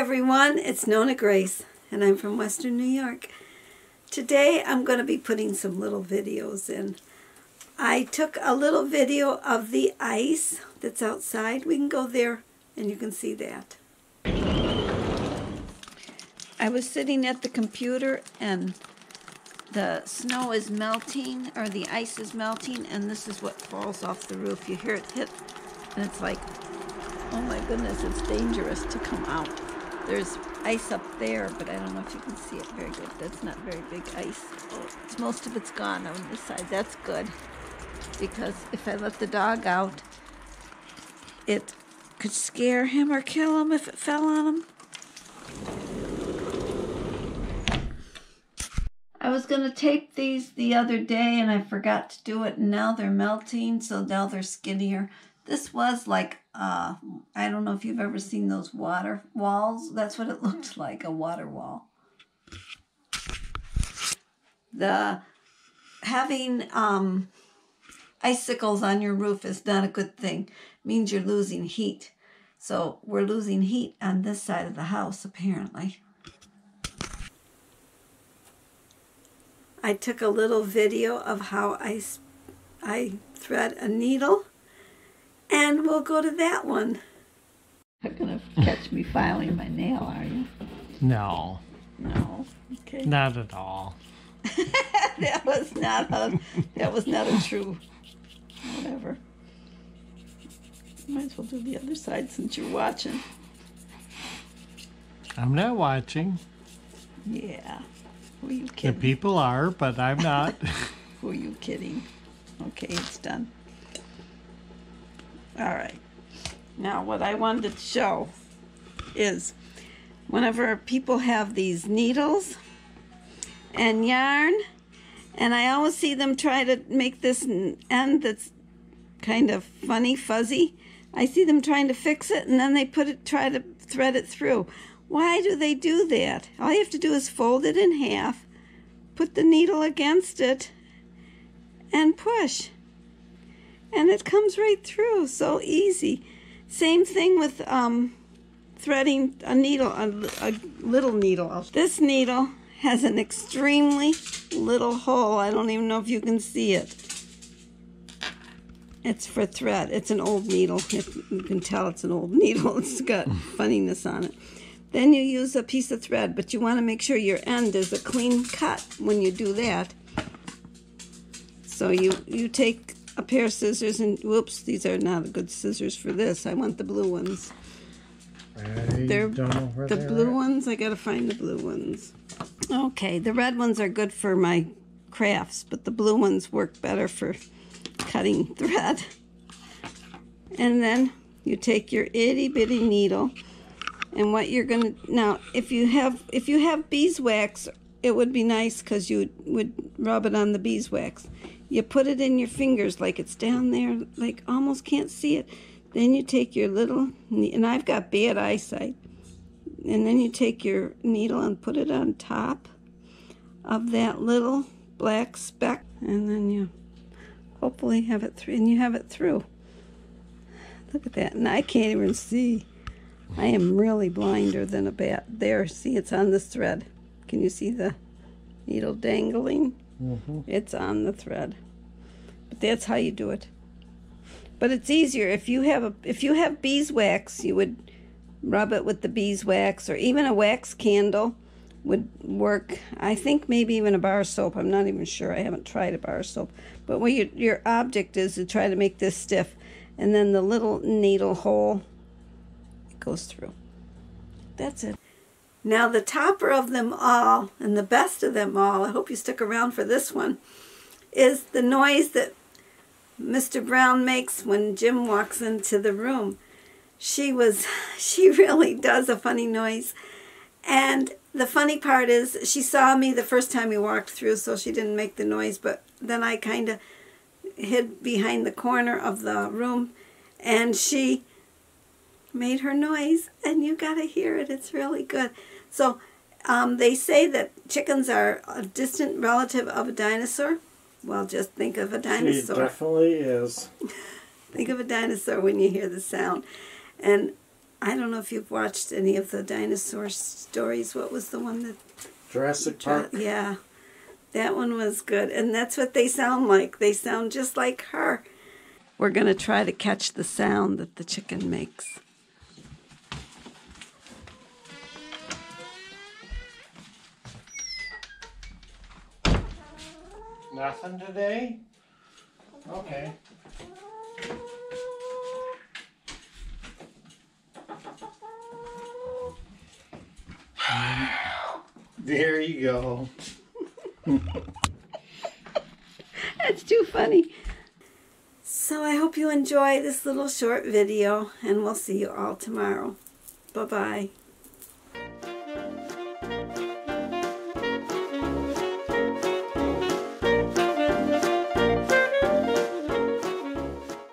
everyone, it's Nonna Grace, and I'm from Western New York. Today I'm going to be putting some little videos in. I took a little video of the ice that's outside. We can go there and you can see that. I was sitting at the computer and the snow is melting or the ice is melting and this is what falls off the roof. You hear it hit and it's like, oh my goodness, it's dangerous to come out. There's ice up there, but I don't know if you can see it very good. That's not very big ice. It's, most of it's gone on this side. That's good because if I let the dog out, it could scare him or kill him if it fell on him. I was going to tape these the other day and I forgot to do it and now they're melting so now they're skinnier. This was like, uh, I don't know if you've ever seen those water walls. That's what it looked like, a water wall. The having um, icicles on your roof is not a good thing. It means you're losing heat. So we're losing heat on this side of the house, apparently. I took a little video of how I, I thread a needle and we'll go to that one. You're going to catch me filing my nail, are you? No. No. Okay. Not at all. that was not a that was not a true whatever. Might as well do the other side since you're watching. I'm not watching. Yeah. Who are you kidding? The people are, but I'm not. Who are you kidding? Okay, it's done. All right. Now, what I wanted to show is whenever people have these needles and yarn, and I always see them try to make this end that's kind of funny, fuzzy. I see them trying to fix it, and then they put it, try to thread it through. Why do they do that? All you have to do is fold it in half, put the needle against it, and push and it comes right through. So easy. Same thing with um, threading a needle a, a little needle. This needle has an extremely little hole. I don't even know if you can see it. It's for thread. It's an old needle. If you can tell it's an old needle. It's got funniness on it. Then you use a piece of thread but you want to make sure your end is a clean cut when you do that. So you you take a pair of scissors and whoops, these are not good scissors for this. I want the blue ones. I they're, don't know where the blue ones. I gotta find the blue ones. Okay, the red ones are good for my crafts, but the blue ones work better for cutting thread. And then you take your itty bitty needle, and what you're gonna now, if you have if you have beeswax, it would be nice because you would rub it on the beeswax. You put it in your fingers like it's down there, like almost can't see it. Then you take your little, and I've got bad eyesight, and then you take your needle and put it on top of that little black speck, and then you hopefully have it through, and you have it through. Look at that, and I can't even see. I am really blinder than a bat. There, see, it's on this thread. Can you see the needle dangling? Mm -hmm. It's on the thread. But that's how you do it. But it's easier if you have a if you have beeswax, you would rub it with the beeswax or even a wax candle would work. I think maybe even a bar soap. I'm not even sure. I haven't tried a bar soap. But what your your object is to try to make this stiff, and then the little needle hole it goes through. That's it. Now the topper of them all, and the best of them all, I hope you stick around for this one, is the noise that Mr. Brown makes when Jim walks into the room. She was, she really does a funny noise. And the funny part is she saw me the first time we walked through, so she didn't make the noise, but then I kind of hid behind the corner of the room, and she made her noise, and you got to hear it. It's really good. So um, they say that chickens are a distant relative of a dinosaur. Well, just think of a dinosaur. She definitely is. think of a dinosaur when you hear the sound. And I don't know if you've watched any of the dinosaur stories. What was the one that? Jurassic Park. Yeah, that one was good. And that's what they sound like. They sound just like her. We're going to try to catch the sound that the chicken makes. Nothing today? Okay. There you go. That's too funny. So I hope you enjoy this little short video and we'll see you all tomorrow. Bye-bye.